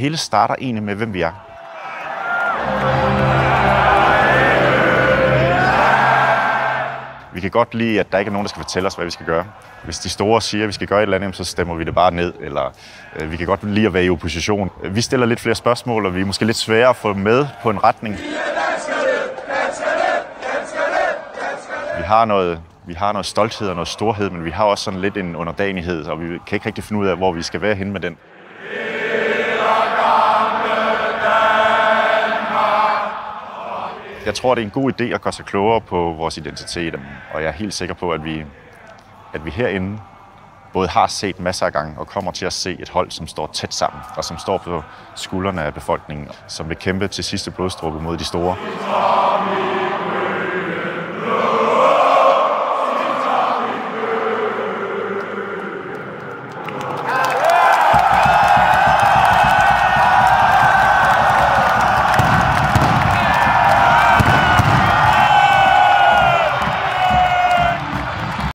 hele starter egentlig med, hvem vi er. Vi kan godt lide, at der ikke er nogen, der skal fortælle os, hvad vi skal gøre. Hvis de store siger, at vi skal gøre et eller andet, så stemmer vi det bare ned. Eller øh, vi kan godt lide at være i opposition. Vi stiller lidt flere spørgsmål, og vi er måske lidt sværere at få med på en retning. Vi har noget, vi har noget stolthed og noget storhed, men vi har også sådan lidt en underdanighed, og vi kan ikke rigtig finde ud af, hvor vi skal være henne med den. Jeg tror, det er en god idé at gøre sig klogere på vores identitet, og jeg er helt sikker på, at vi, at vi herinde både har set masser af gange og kommer til at se et hold, som står tæt sammen, og som står på skuldrene af befolkningen, som vil kæmpe til sidste blodstruppe mod de store.